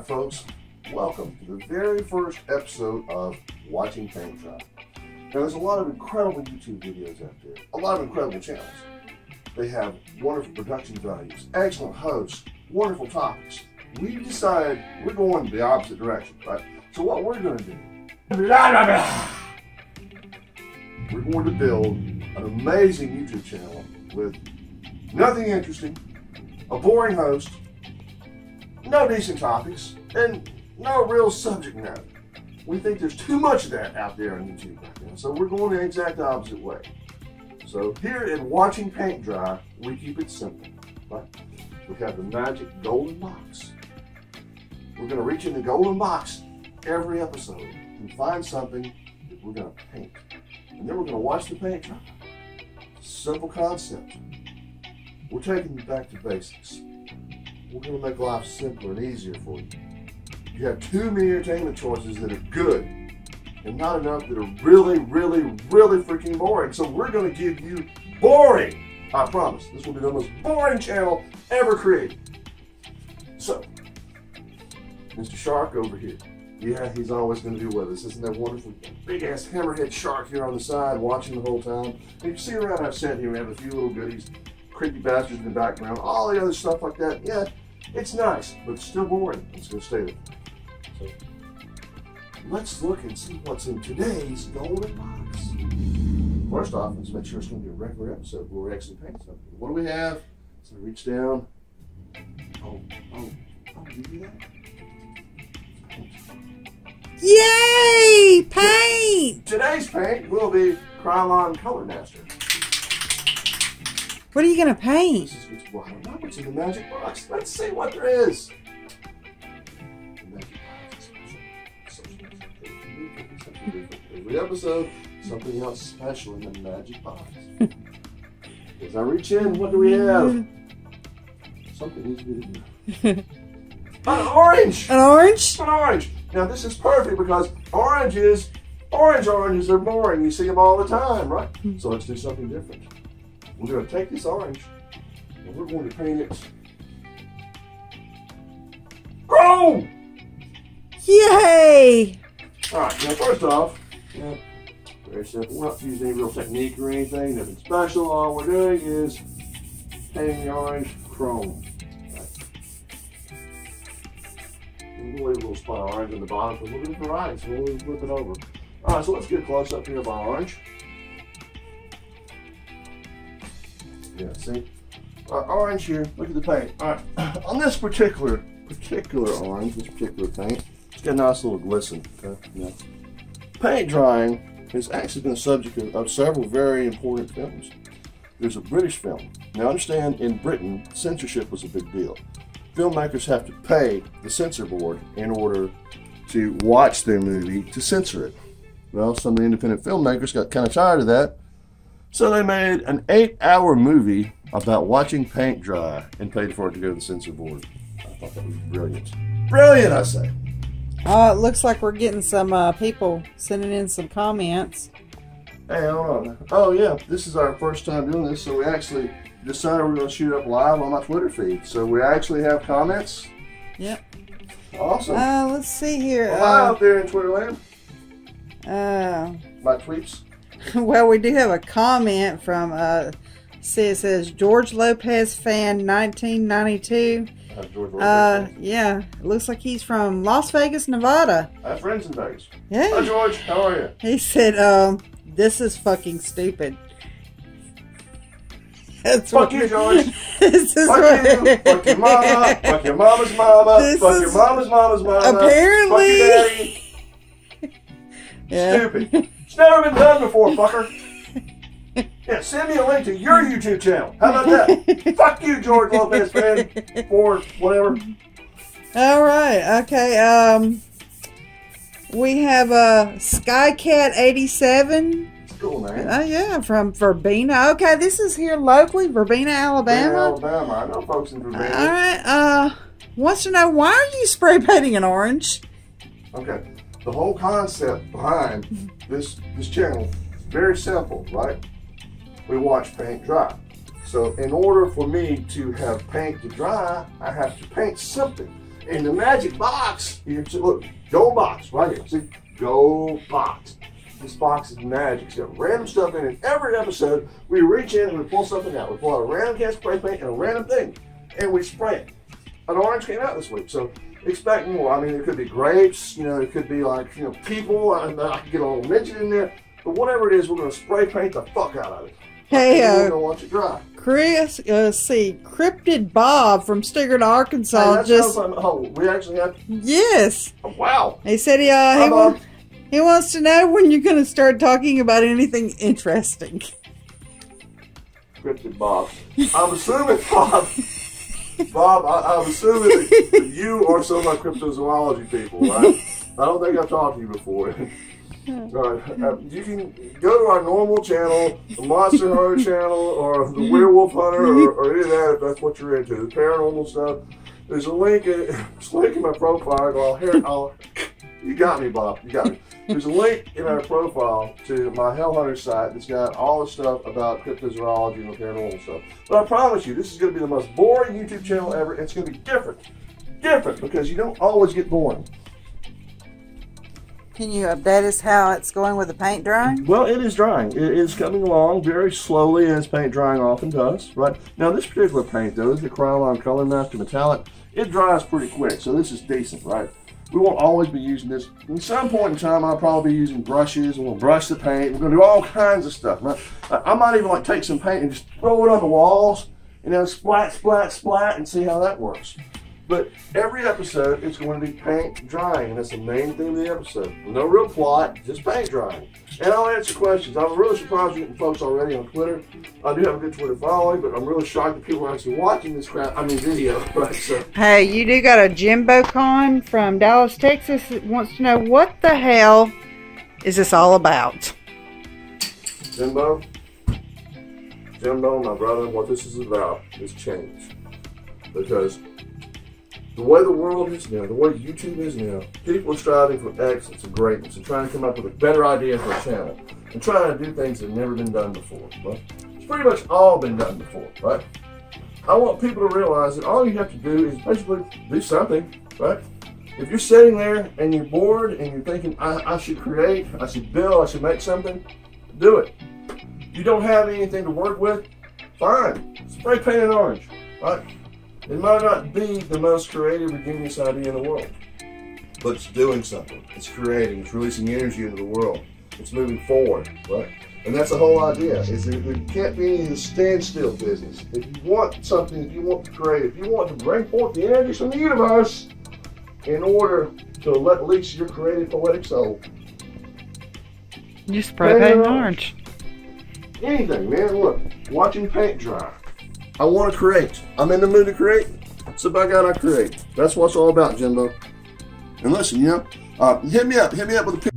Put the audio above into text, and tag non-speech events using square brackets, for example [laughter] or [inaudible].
right, folks, welcome to the very first episode of Watching Paint Dry. Now, there's a lot of incredible YouTube videos out there, a lot of incredible channels. They have wonderful production values, excellent hosts, wonderful topics. We've decided we're going the opposite direction, right? So, what we're going to do, blah, blah, blah. we're going to build an amazing YouTube channel with nothing interesting, a boring host, no decent topics, and no real subject matter. We think there's too much of that out there on YouTube right now, so we're going the exact opposite way. So here in Watching Paint Dry, we keep it simple. Right? We have the magic golden box. We're going to reach in the golden box every episode and find something that we're going to paint. And then we're going to watch the paint dry. Simple concept. We're taking you back to basics. We're going to make life simpler and easier for you. You have too many entertainment choices that are good and not enough that are really, really, really freaking boring. So we're going to give you boring. I promise. This will be the most boring channel ever created. So, Mr. Shark over here. Yeah, he's always going to be with us. Isn't that wonderful? Big ass hammerhead shark here on the side watching the whole time. And you see around our set here, we have a few little goodies, creepy bastards in the background, all the other stuff like that. Yeah, it's nice, but it's still boring. It's going to stay there. So, let's look and see what's in today's golden box. First off, let's make sure it's going to be a regular episode where we actually paint something. What do we have? So reach down. Oh, oh, oh, did you do that? Yay! Paint! Today's paint will be Krylon Color Master. What are you gonna paint? This is don't know what's in the magic box. Let's see what there is. The magic box is special. So special. Something. Every episode, something else special in the magic box. As I reach in, what do we have? Something needs to be An orange! An orange? An orange! Now this is perfect because oranges, orange oranges are boring. You see them all the time, right? So let's do something different. We're going to take this orange and we're going to paint it chrome. Yay! All right. Now first off, yeah, very simple. We're not using any real technique or anything. Nothing special. All we're doing is painting the orange chrome. We'll leave a little spot of orange in the bottom a little bit of variety, so we'll flip it over. All right, so let's get a close up here of our orange. Yeah, see? Our orange here, look at the paint. All right, [clears throat] on this particular, particular orange, this particular paint, it's got a nice little glisten. Okay? Yeah. Paint drying has actually been a subject of, of several very important films. There's a British film. Now understand, in Britain, censorship was a big deal filmmakers have to pay the censor board in order to watch their movie to censor it. Well, some of the independent filmmakers got kind of tired of that, so they made an eight hour movie about watching paint dry and paid for it to go to the censor board. I thought that was brilliant. Brilliant, I say. Uh, it looks like we're getting some uh, people sending in some comments. Hey, hold on. Oh, yeah, this is our first time doing this, so we actually decided we're going to shoot up live on my Twitter feed. So we actually have comments. Yep. Awesome. Uh, let's see here. Well, Uh, out there in Twitterland, uh, my tweets. [laughs] well, we do have a comment from, uh, see, it says George Lopez fan 1992. I have George Uh, Lopez. yeah, it looks like he's from Las Vegas, Nevada. I have friends in Vegas. Yeah. Hi, George. How are you? He said, um, this is fucking stupid. [laughs] That's Fuck you, [laughs] George. this is Fuck what you. Fuck your mama. Fuck your mama's mama. This fuck your mama's mama's mama. Apparently- Fuck your daddy. Yeah. Stupid. It's never been done before, fucker. Yeah, send me a link to your YouTube channel. How about that? Fuck you, George Lopez fan. Or whatever. All right. Okay. Um, we have uh, Skycat eighty seven. Cool, man. Oh yeah, from Verbena. Okay, this is here locally, Verbena, Alabama. Alabama. I know folks in All Virginia. right. Uh, wants to know why are you spray painting an orange? Okay. The whole concept behind this this channel is very simple, right? We watch paint dry. So in order for me to have paint to dry, I have to paint something. In the magic box, you look, gold box right here. See, gold box. This box is magic. It's got random stuff in it. Every episode, we reach in and we pull something out. We pull out a random can of spray paint and a random thing, and we spray it. An orange came out this week, so expect more. I mean, it could be grapes, you know, it could be like, you know, people, and I could get a little mention in there. But whatever it is, we're going to spray paint the fuck out of it. Hey, And we're uh, going to watch it dry. Chris, uh, see, Cryptid Bob from Stigard, Hey, Arkansas. that's just fun. Oh, we actually have. yes, Oh, wow. he said he uh, he, wa- he wants to know when you're going to start talking about anything interesting. Cryptid Bob. I'm assuming Bob. Bob, I, I'm assuming that, you are some of my cryptozoology people, right? I don't think I've talked to you before. [laughs] Right. Uh, you can go to our normal channel, the Monster Hunter channel, or the Werewolf Hunter, or, or any of that if that's what you're into. The paranormal stuff. There's a link. In, [laughs] a link in my profile. I'll, I'll, you got me, Bob. You got me. There's a link in our profile to my Hell Hunter site that's got all the stuff about cryptozoology and paranormal stuff. But I promise you, this is going to be the most boring YouTube channel ever. It's going to be different. Different because you don't always get boring. Can you update us how it's going with the paint drying? Well, it is drying. It is coming along very slowly as paint drying often does. Right now, this particular paint though is the Krylon Color Master Metallic. It dries pretty quick, so this is decent, right? We won't always be using this. At some point in time, I'll probably be using brushes, and we'll brush the paint. We're gonna do all kinds of stuff. I I might even like take some paint and just throw it on the walls, and then splat, splat, splat, and see how that works. But every episode, it's going to be paint drying, and that's the main theme of the episode. No real plot, just paint drying. And I'll answer questions. I'm really surprised you're getting folks already on Twitter. I do have a good Twitter following, but I'm really shocked that people are actually watching this crap. I mean, video, [laughs] right? So, Hey, you do got a Jimbo Con from Dallas, Texas that wants to know what the hell is this all about? Jimbo, Jimbo, my brother, what this is about is change. Because the way the world is now, the way YouTube is now, people are striving for excellence and greatness and trying to come up with a better idea for a channel and trying to do things that have never been done before. Right? It's pretty much all been done before, right? I want people to realize that all you have to do is basically do something, right? If you're sitting there and you're bored and you're thinking, I, I should create, I should build, I should make something, do it. You don't have anything to work with, fine. Spray paint it orange, right? It might not be the most creative or genius idea in the world, but it's doing something. It's creating. It's releasing energy into the world. It's moving forward, right? And that's the whole idea. Is that there can't be any standstill business. If you want something, if you want to create, if you want to bring forth the energies from the universe, in order to let loose your creative poetic soul, You spray Paint it orange. anything, man. Look, watching paint dry. I want to create. I'm in the mood to create. So by God, I create. That's what it's all about, Jimbo. And listen, you know, uh, hit me up. Hit me up with a